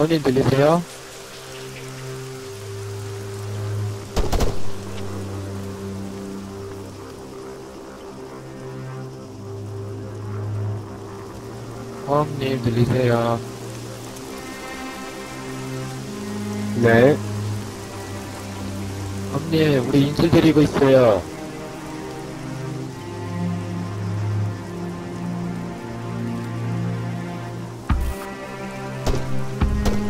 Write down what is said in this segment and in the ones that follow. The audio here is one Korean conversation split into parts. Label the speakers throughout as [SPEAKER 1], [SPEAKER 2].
[SPEAKER 1] 형님 들리세요? 형님 들리세요?
[SPEAKER 2] 네.
[SPEAKER 1] 형님 우리 인질 데리고 있어요.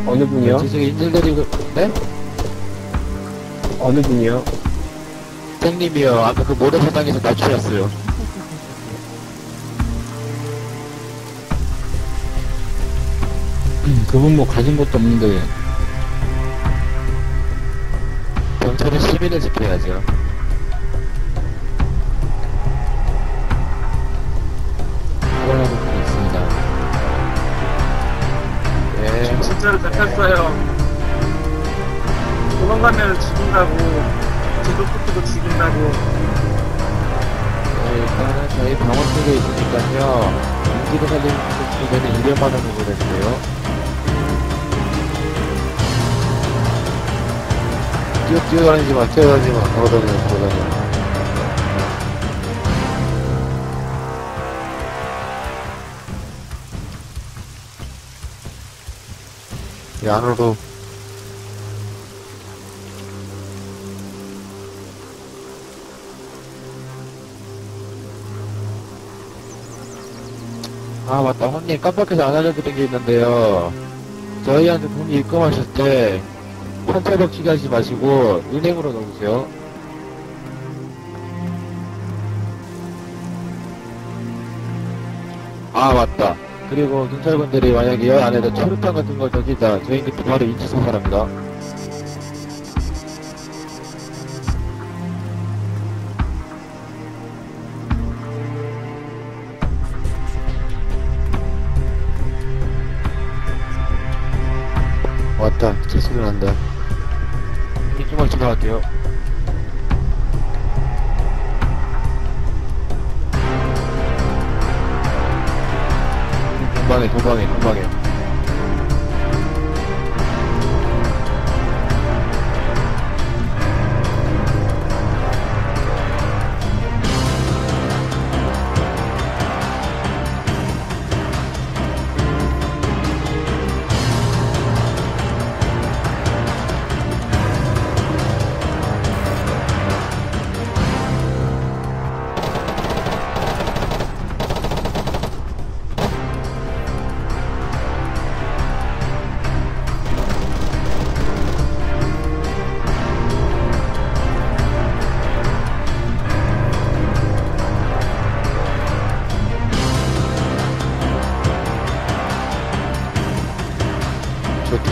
[SPEAKER 2] 어느 분이요?
[SPEAKER 1] 인질 데리고 네?
[SPEAKER 2] 어느 분이요?
[SPEAKER 1] 형님이요. 아까 그 모래사장에서 낮추셨어요.
[SPEAKER 3] 그분 뭐 가진 것도 없는데
[SPEAKER 1] 경찰은 시민을 지켜야죠. 네.
[SPEAKER 4] 진짜로 잡혔어요. 도망가면 죽인다고. 제도프트도 죽인다고.
[SPEAKER 1] 네, 일단은 저희 병원 쪽에 있으니까요. 인지도 살리는 쪽에는 200만 원 정도 되는데요.
[SPEAKER 5] 뛰어, 뛰어다니지 마, 뛰어다니지 마. 걸어다녀, 걸어다녀. 이 안으로
[SPEAKER 1] 아, 맞다. 형님, 깜빡해서 안 알려드린 게 있는데요. 저희한테 돈 입금하실 때, 1,800 하지 마시고, 은행으로 넣으세요. 아, 맞다. 그리고 경찰분들이 만약에 여 안에다 철루탄 같은 걸 던지다, 저희는 바로 인치 소환합니다.
[SPEAKER 5] 왔다. 제 소리 난다.
[SPEAKER 1] 이쪽만 지나갈게요. 동방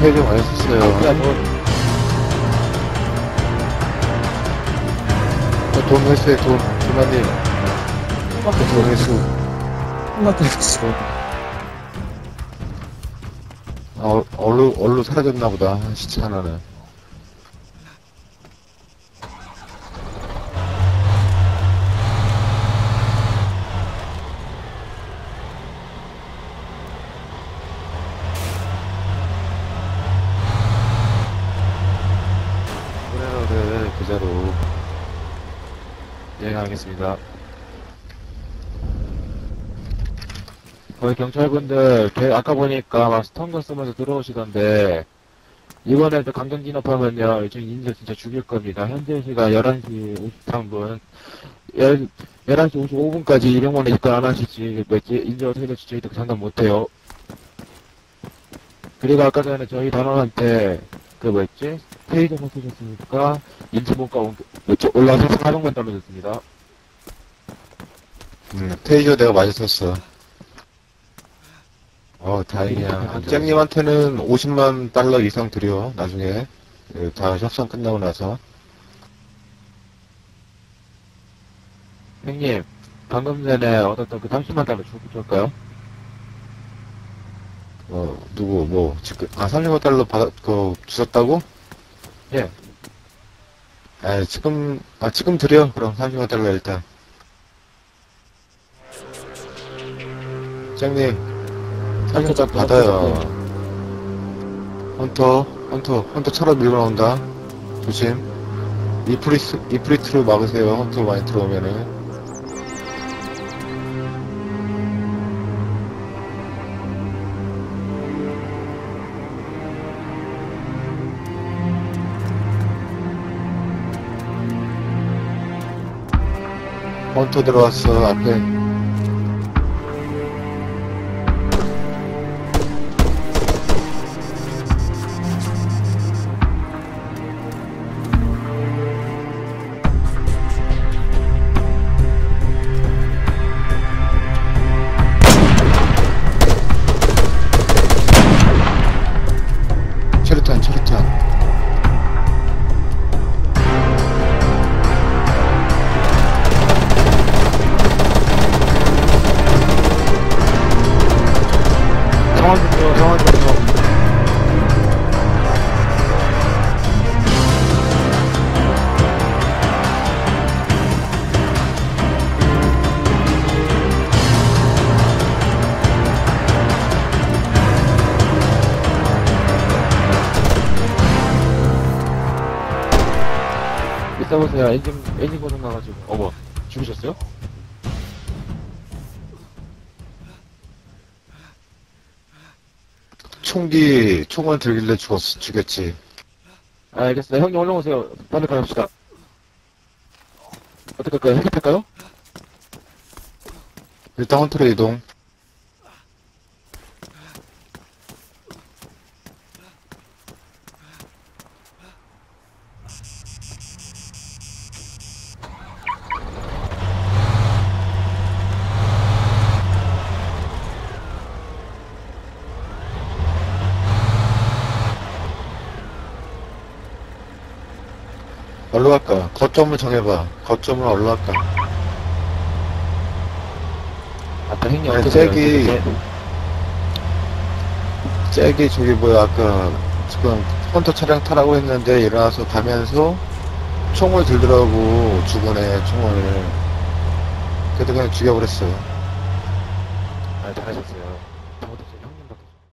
[SPEAKER 5] 했었어요.
[SPEAKER 1] 야, 뭐,
[SPEAKER 5] 저돈 했어요, 돈. 주마님. 돈 회수. 아, 어, 얼로, 얼로 사라졌나 보다. 시체 하나는.
[SPEAKER 1] 보내로를 그자로 여행하겠습니다. 거기 경찰분들, 대- 아까 보니까 막 스턴건 쓰면서 들어오시던데, 이번에 도 강경 진압하면요, 이쪽 인질 진짜 죽일 겁니다. 현재 시간 11시 53분, 11, 11시 55분까지 200만원 입금 안 하실지, 뭐지, 인질 어떻게 될지 저희도 상담 못해요. 그리고 아까 전에 저희 단원한테, 그 뭐였지? 페이저만 쓰셨으니까, 이쪽 올라와서 400만 떨어졌습니다.
[SPEAKER 5] 음, 테이저 내가 많이 썼어. 어, 다행이야. 짱님한테는 50만 달러 이상 드려, 나중에. 그, 다 협상 끝나고 나서.
[SPEAKER 1] 형님, 방금 전에 얻었던 그 30만 달러 줄, 줄까요?
[SPEAKER 5] 어, 누구, 뭐, 지금, 아, 30만 달러 받, 그, 주셨다고?
[SPEAKER 1] 예.
[SPEAKER 5] 아, 지금, 아, 지금 드려. 그럼 30만 달러 일단. 짱님, 30만 달러 받아요. 헌터, 헌터, 헌터 차로 밀고 나온다. 조심. 이프리스, 이프리트로 막으세요. 헌터 많이 들어오면은. 헌터 들어왔어, 앞에.
[SPEAKER 1] 이따 보세요. 엔진, 엔진 고장 나가지고. 어머, 죽으셨어요?
[SPEAKER 5] 총기, 총을 들길래 죽었, 죽였지.
[SPEAKER 1] 아, 알겠습니다. 형님 올라오세요. 빨리 가봅시다. 어떻게 할까요? 핵할까요
[SPEAKER 5] 일단 헌터로 이동. 어디로 갈까? 거점을 정해봐. 거점을 어디로 갈까?
[SPEAKER 1] 아까 형님
[SPEAKER 5] 아니,
[SPEAKER 1] 어떻게
[SPEAKER 5] 잭이- 잭이 저기 뭐야 아까 지금 헌터 차량 타라고 했는데 일어나서 가면서 총을 들더라고 죽은애 총을 그래도 그냥 죽여버렸어
[SPEAKER 1] 아, 잘하셨어요.